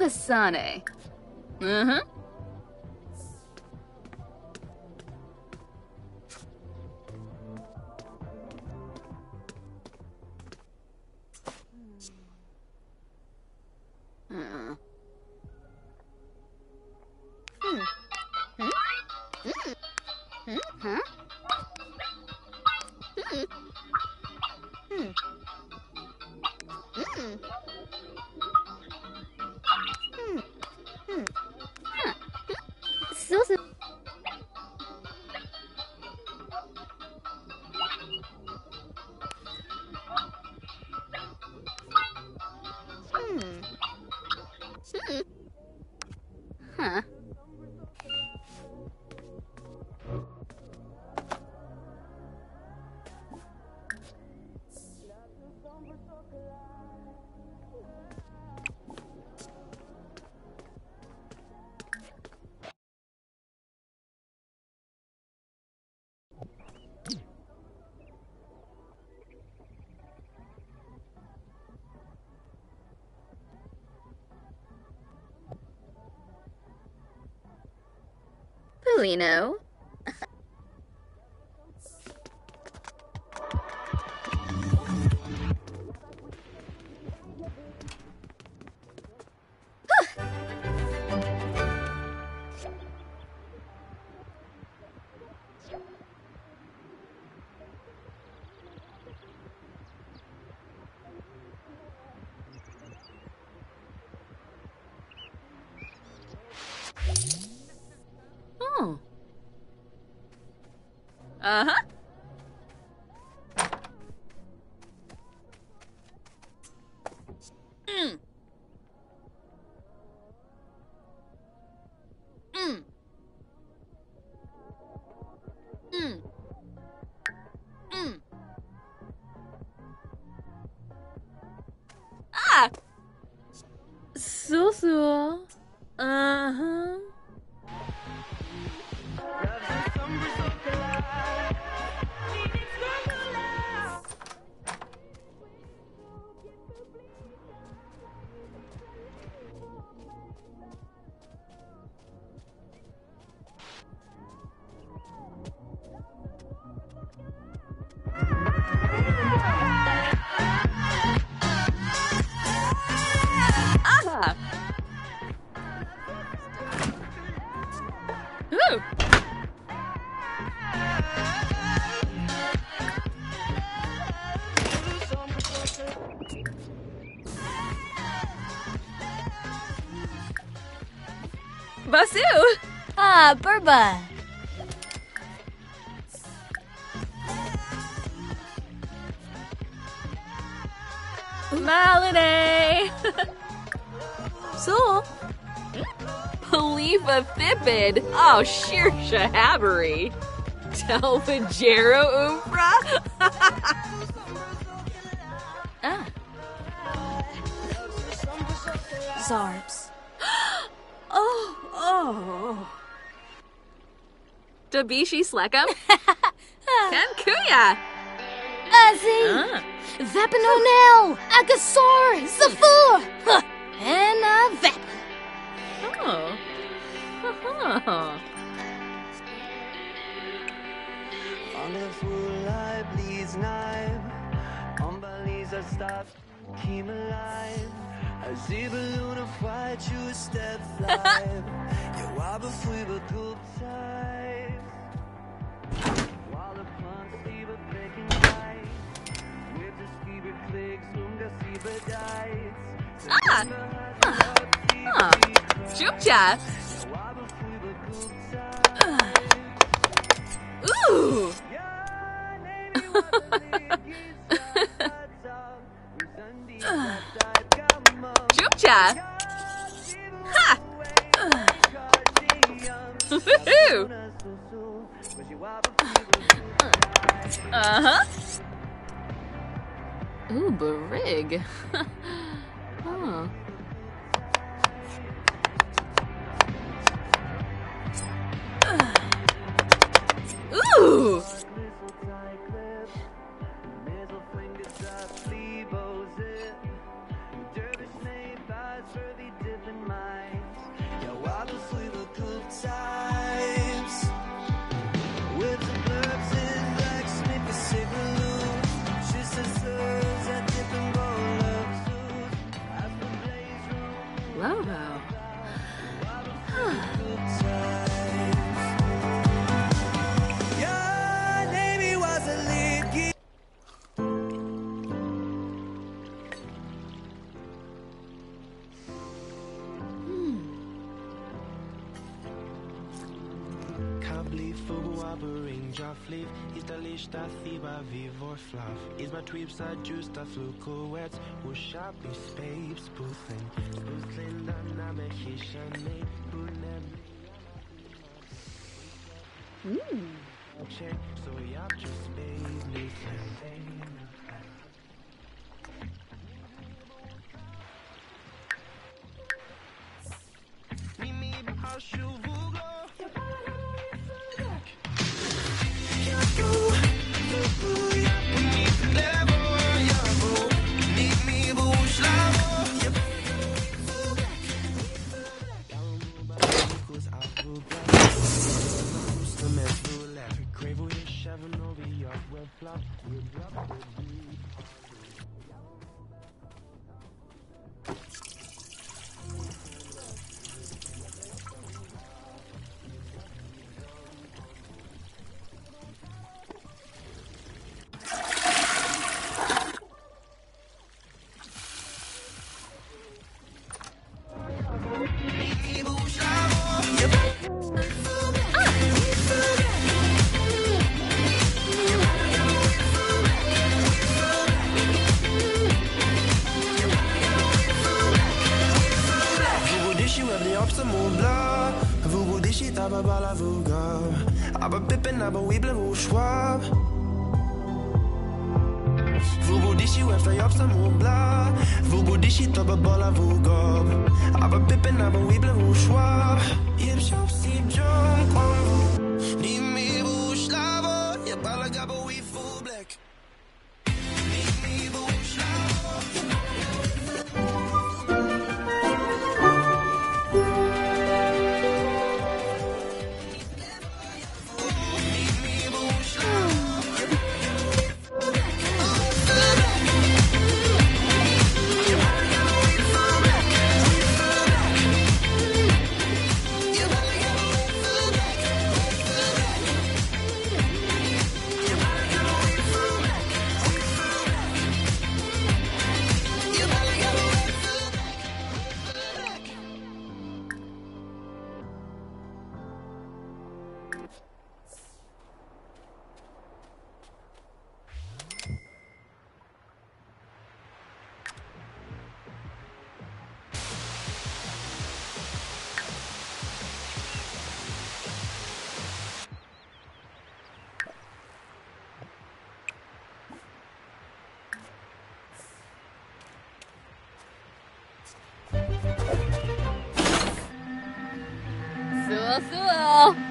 Yabasane. Uh-huh. Polino. Burba. Malinae! So, Palifa Thipid! Oh, sheer shahabbery! Telvajero Umbra? Dabishi Slekam? Kankuya! Azzy. Ah. Vapinonel. Agasaur. Zafur. And a Vap. Oh. Oh. Wonderful life leads knife Umbaliza stop Keep alive I see balloon of white you step live You are before we group tight While Ah! Ah! Jupja! Ooh! Jupja! Ha! Woohoo! Uh-huh. Ooh, Barig. huh. Ooh! Lobo. vivor flav Is my trips a just a flukoets Wo shapi spape sputhen Sputhen da na me hishane Bunem mm. Check so yap just space listen Aber weble wo schwab Vous dishi web the ops mon bla. Vous dishi taba bala vuga Aber pippen aber weble wo schwab 了，是不哦？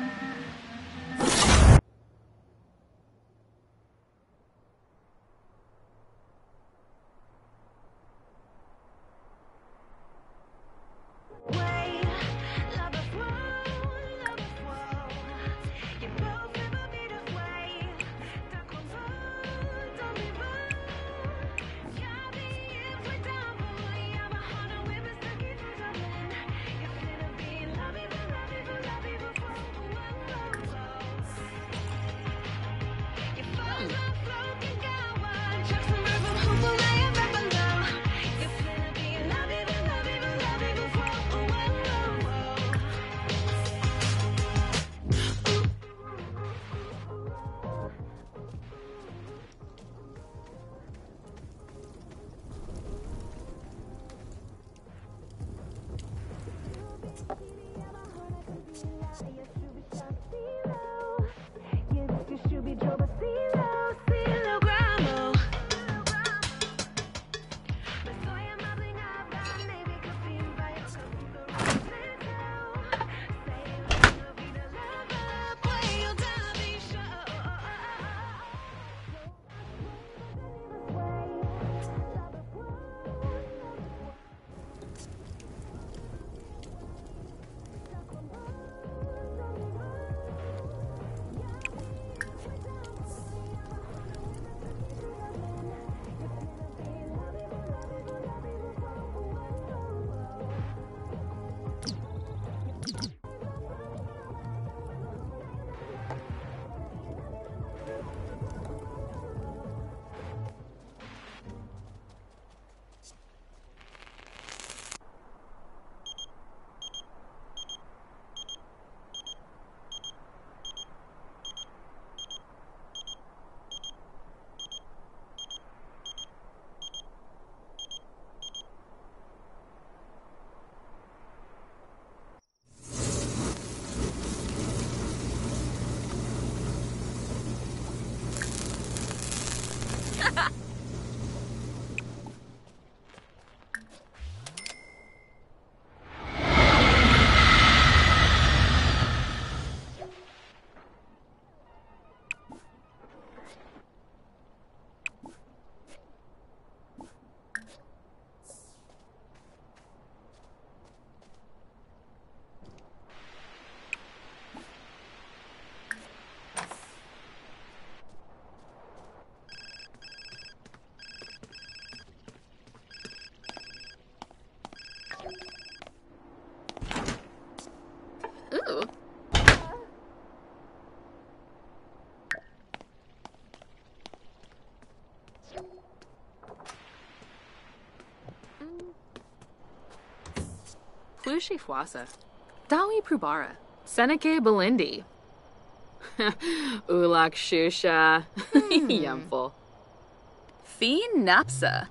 Fwasa. Dawi Prubara. Seneca Belindi. Ulak Shusha. Hmm. Yumful. Fiend Napsa.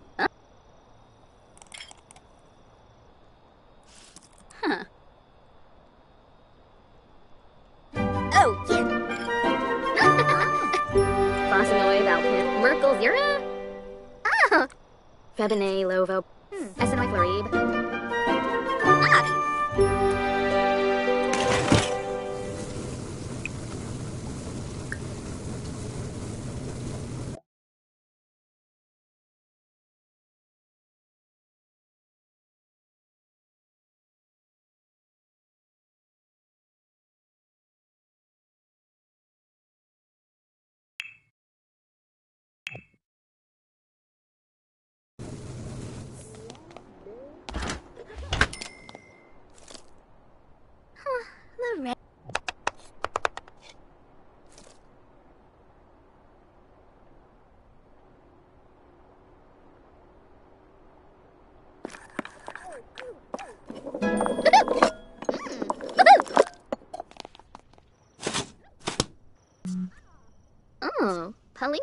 Oh, Pauline.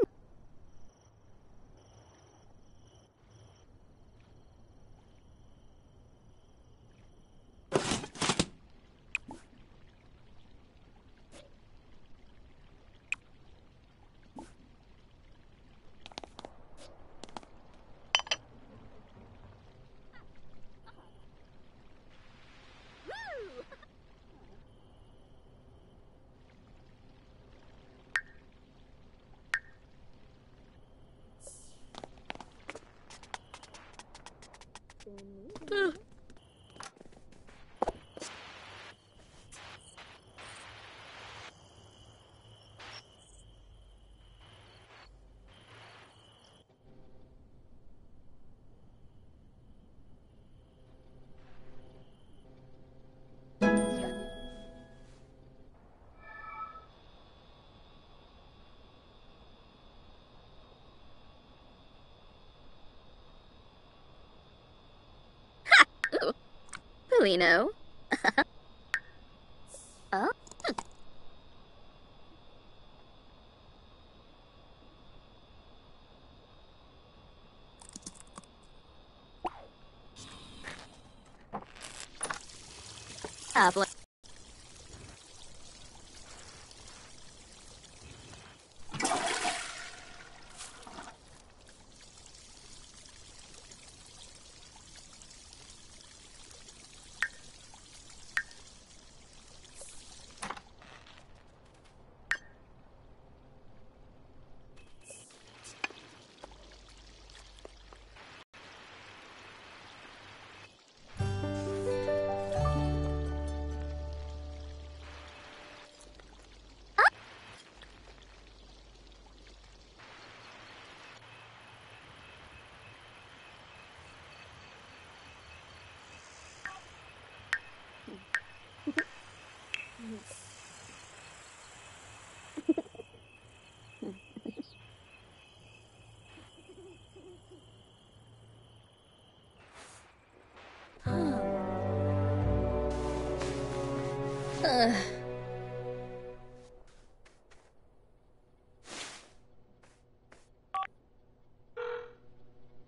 Polino. oh.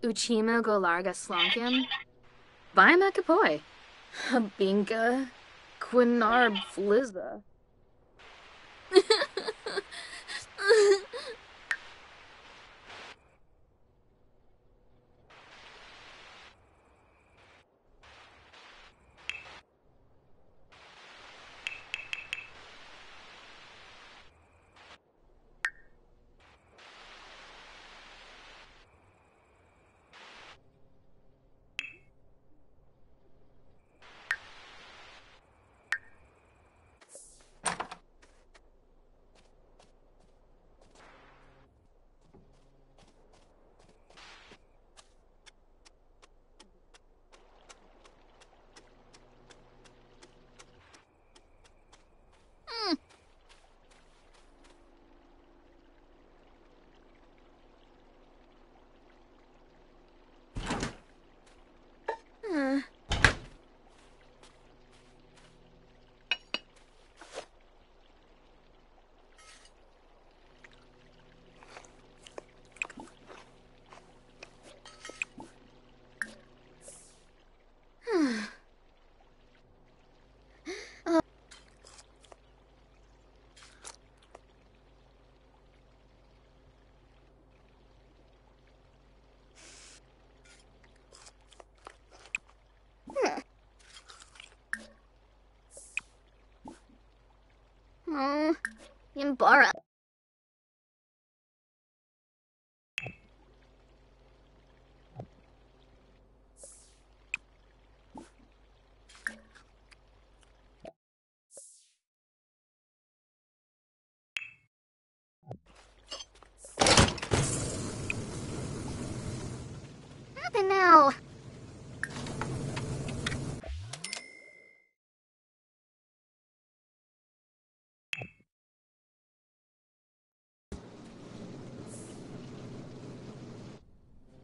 Uchima Golarga Slonkim. Baima Kapoi. Binka Quinarb Flizza. Oh, Yambara.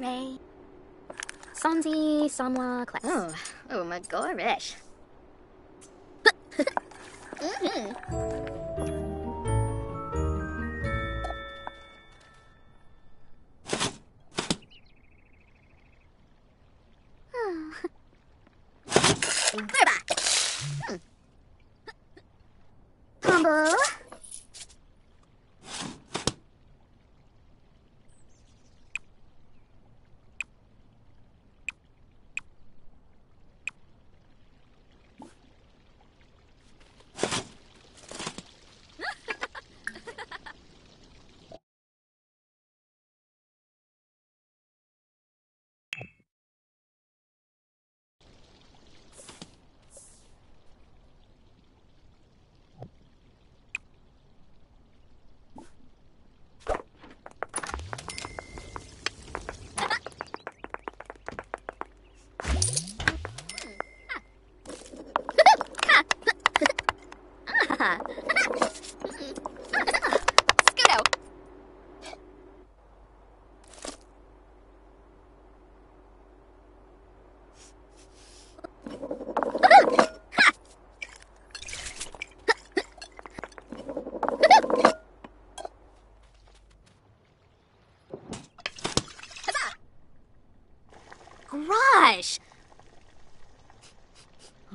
Lorraine. Sanzi, Samwa, Class. Oh, oh my gosh. Mhm.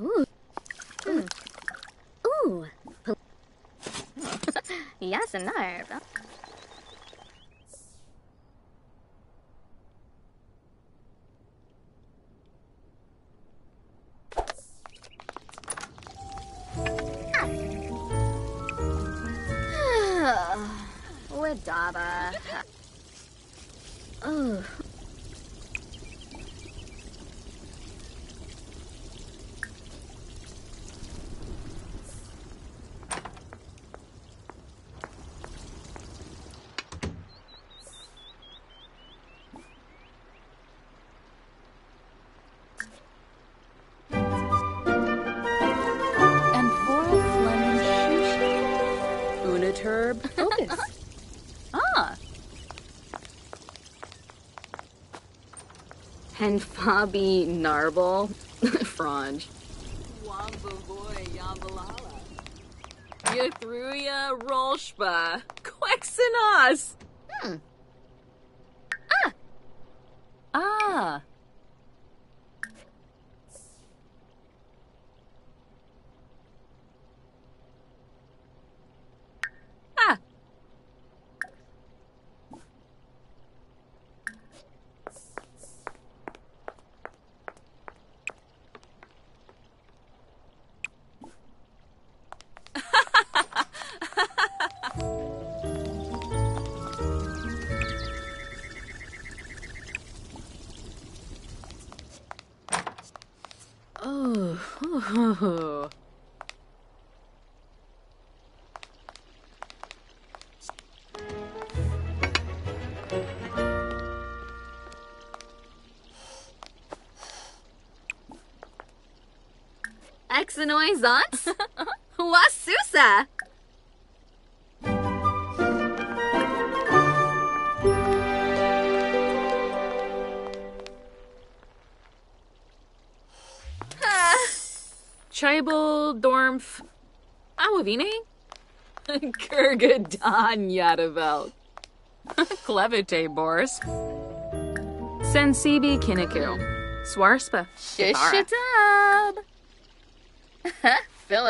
Ooh. Mm. Ooh. yes, a nerve. And Fabi Narble Frange. Yathruya Rolshba. Quexenos. Exenoisant? La Susa! Chibel, Dormf, Awavine? Kurgadan Yadavel. Clevite Boris. Sensibi Kinniku. Swarspa. Shish Githara. it Fill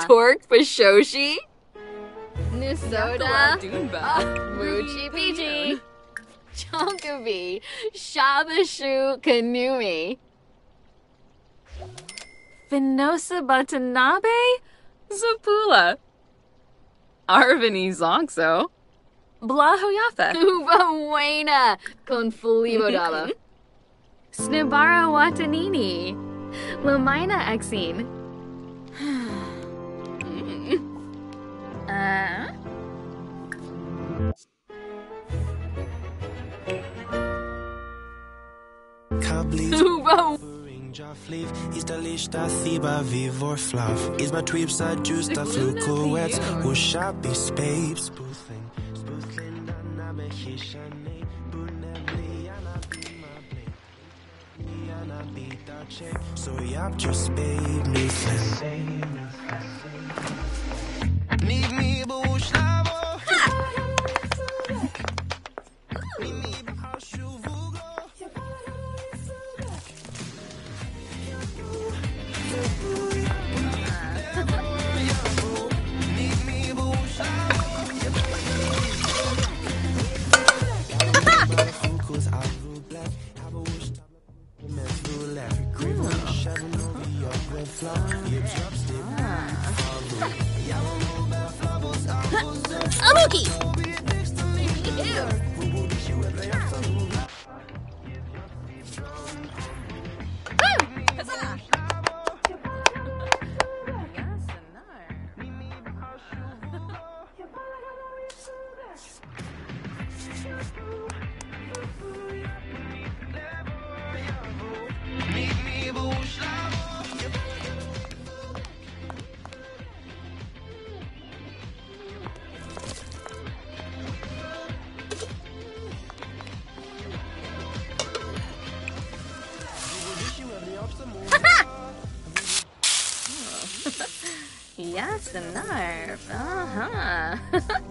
Torque Bashoshi. Nusoda. Wuchi Pichi. Chonkavi. Shabashu Kanumi. Vinosa Batanabe? Zapula. Arvini Zonkso. Blahoyafa. Uba Wena. Confulibodaba. Snibara Watanini. Lamaina Exine. Uh, Kablis Uba Ring Joffleaf Is der Lichter Thieber wie Vorflav Is my tweeps a juice the flucoets Who shall be spapes Spoothing Spoothing Dana Mechishane Bunebli Ana be my blade Ana check So yap just babe the nerve. Uh huh.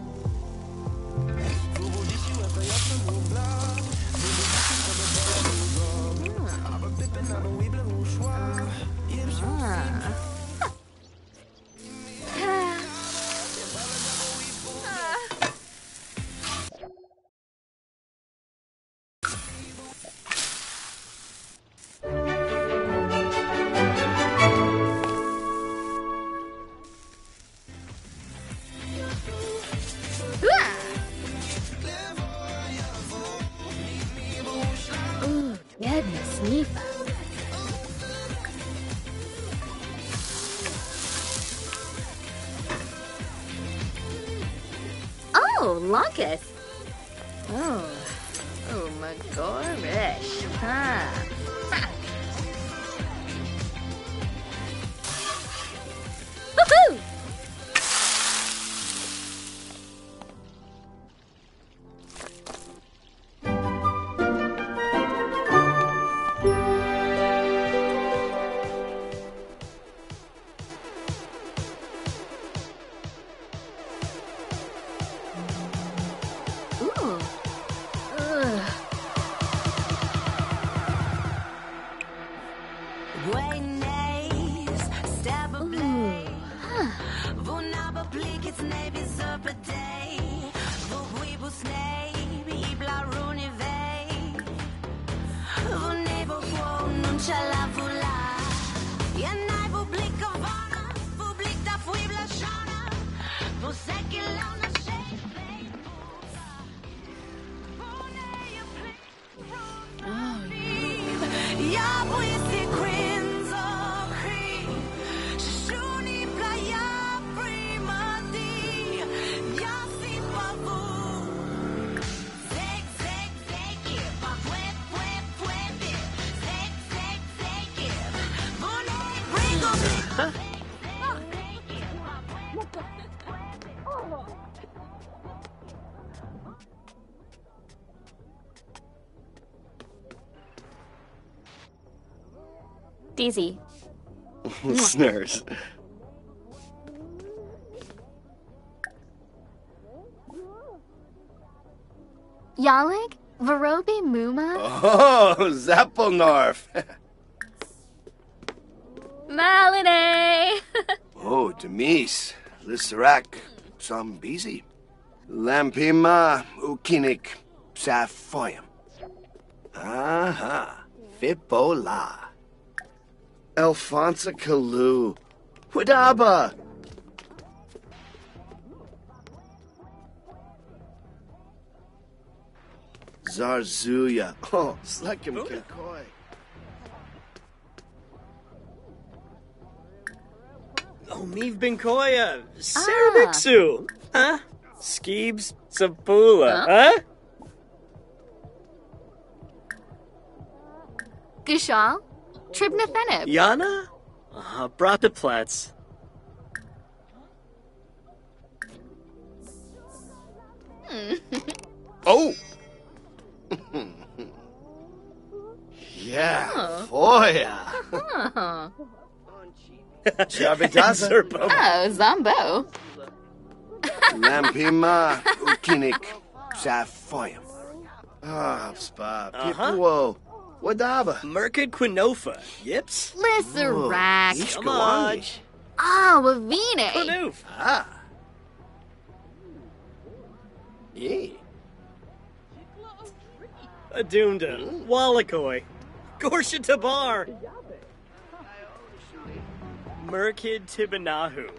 DZ. Snurs. Yalik? Varobi Muma? Oh, Zappelnorf. Malinae! Oh, Demise, Lissarak, Zombizi, Lampima, Ukinik, Saphoyam. Aha, Fipola. Alfonso Kalu, Wadaba. Zarzuya. Oh, Slekim Kakoi. Oh, Meev Binkoya, Sarabixu, ah. huh? Skeebs Sapula, huh? Gishal, Tribnathenib. Yana? Uh, Brataplatz. Oh! yeah, boy. Chabidaza, Serpo. Oh, Zombo. Lampima, Ukinik, Saphoyam. Ah, Spa, Uh-huh. Pipuo, Wadaba. Merkid Quinofa. Yips. Lissarak. Come on. Ah, Wavine. Quinoof. Ah. Yeah. Adunda. Wallakoi. Gorsha Tabar. Merkid Tibanahu.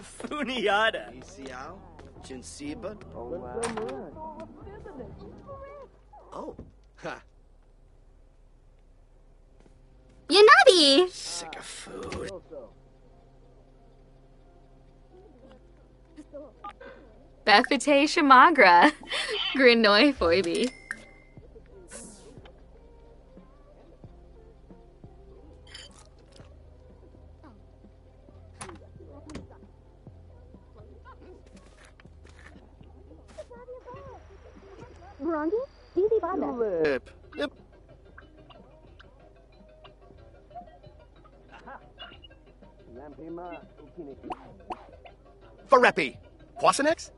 Funiata. Isiao, Chinsiba. Oh, ha, Yanadi. Befite Shamagra. Grinoi Foibi. Lip. Yep. Farepi. Quasanex?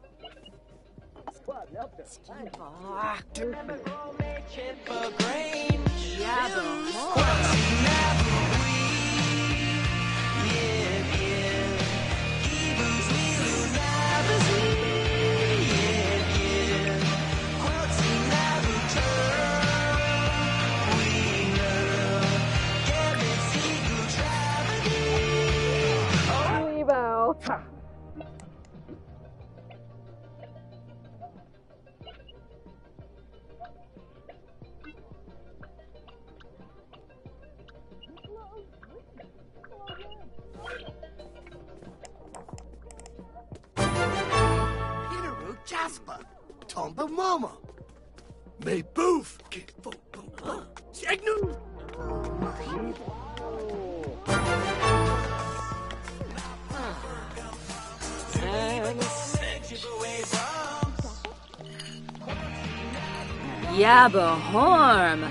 Yabba Horm.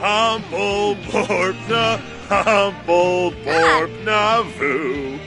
Humble Borpna, humble Borpna Vu.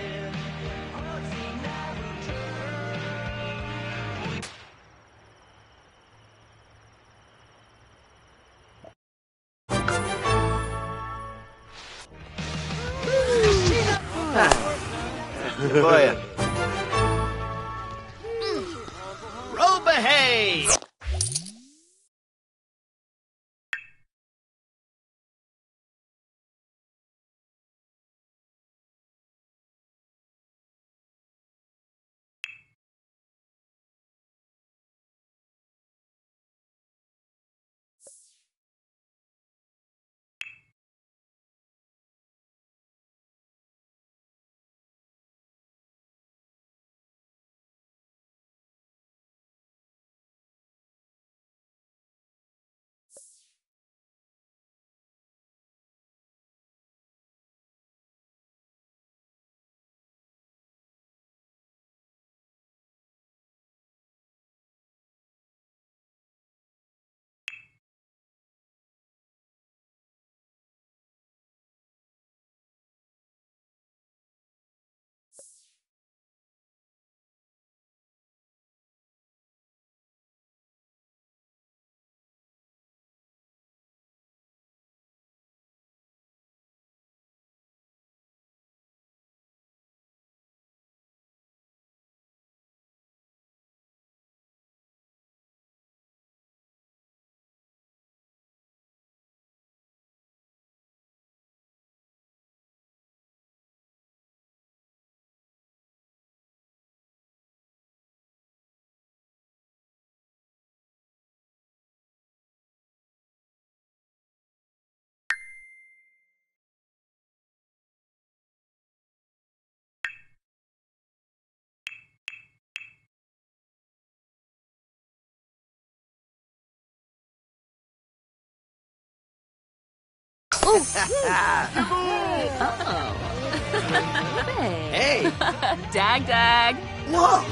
Oh, oh. Hey! Dag dag. Whoa!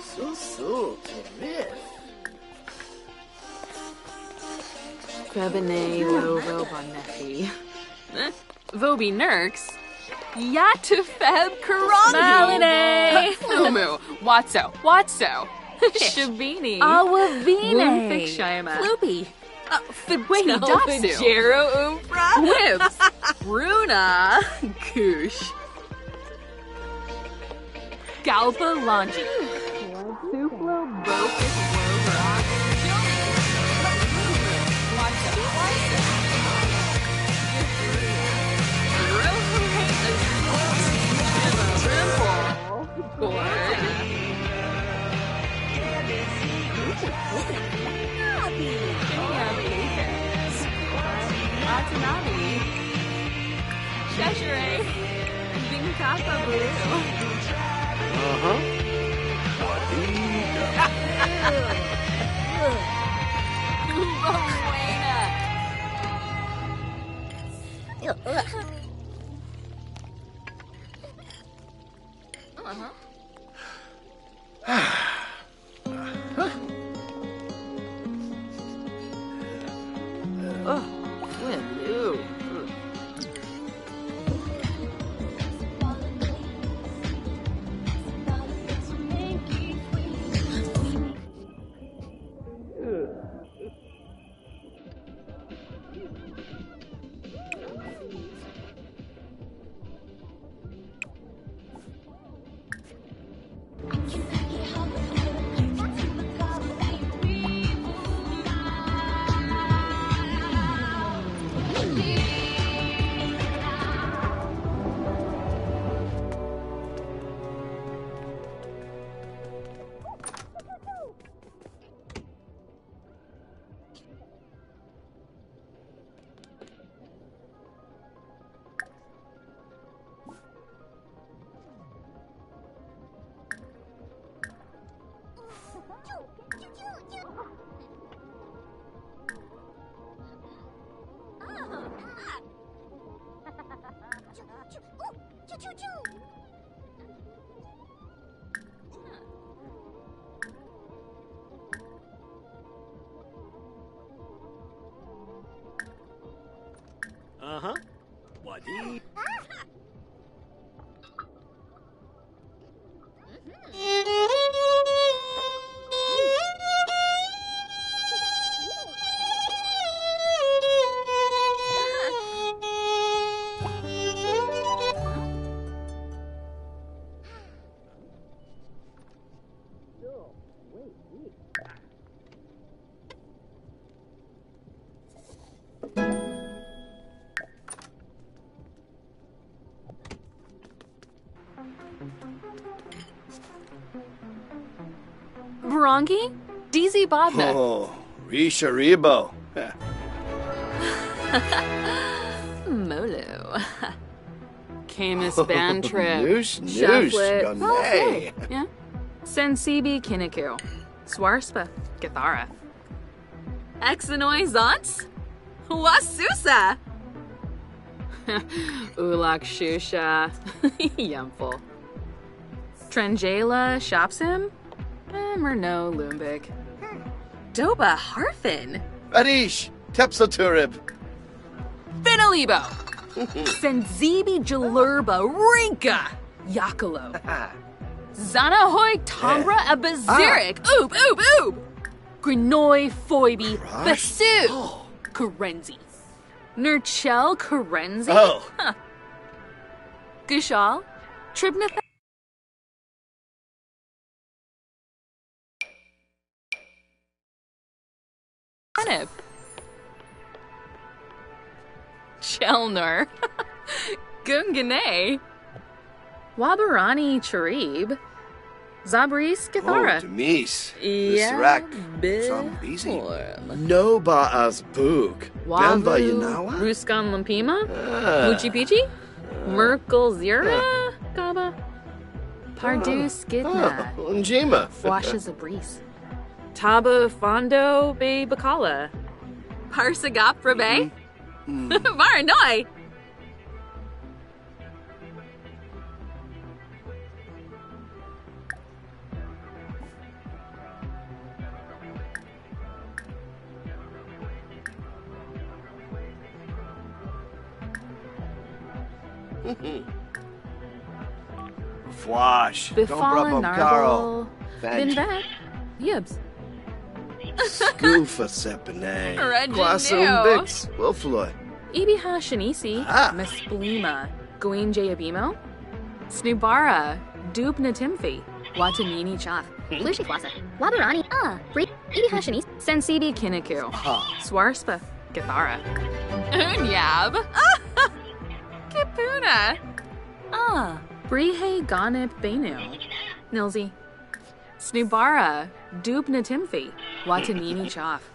so, so, terrific. Febine Lovo Bonefi. Vobi Nurks. Yatu Feb Karangi. Malinee. Lumu. Watso. Watso. Shabini. Awavine. Woonfik Shima. Floopy. Uh, Wait, Datsu. Jero Umbra. Whips. Runa. Koosh. Galpa Lanji. Suplo Bofik Watanabe. Cheshire. Vinkapa Blue. Uh-huh. Uh-huh. Wadi. Barongi? DZ Bodna. Oh, Risha Rebo. Molo. Camus band trip. Noosh, noosh, Oh, okay. Yeah. Sensibi Kiniku. Swarspa. Gathara. Exanoi Zants? Wasusa! Ulak Shusha. Yumful. Trengela Shopsim? Um, Murno Lumbik. Hmm. Doba Harfin. Arish, Tepsoturib. Finalibo. Senzibi Jalurba Rinka. Yakalo. Zanahoy Tombra Abazirik. Ah. Oop oob, oob. Grenoi Foibi Basu. Karenzi. Nurchel Karenzi. Oh, Gushal. Tribnath. Chelner. Gungane. Wabarani Charib. Zabris oh, Gathara. Demise. Yeah, Srak. big Zambezi. form. No Baas Book. Demba Yanawa. Ruskan Lampima. Ah. Muchi Pichi. Ah. Merkel Zira. Ah. Gaba. Pardu ah. Skidna. Oh, Njima. Washes a breeze. Taba Fondo Be Bacala. Parsagap Rabe? Hmm. Varanoi! Fwash. Befallen Carl. Narble. Binvet. Yibs. Scoofa Sepine. Reginue. Quasum Bix. Wilfloy. Ibiha Shanisi. Ah. Mesplima. Gween Jayabimo. Snubara. Dub Natimfi. Watanini Chath. Lushifwasa. Wabarani. Ah. Bri. Ibihashanis. Sensibi Kinaku. Ah. Swarspa. Gathara. Unyab. Kipuna. Ah. Brihe Ganip Benu. Nilsi. Snubara. Dub Natimfi. Watanini Chath.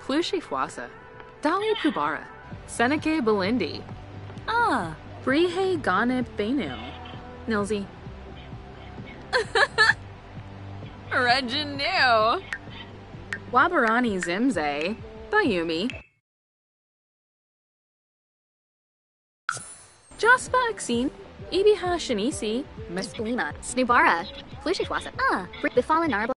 Plushifwasa. Dali Pubara. Seneca Belindi. Ah. Brihe Ganip Benu. Nilsi. Reginue. Wabarani Zimze. Bayumi. Jaspa Exine. Ibiha Shanisi, Masculina, Snubara, Flishitwasa, Ah, Befallen Arbor.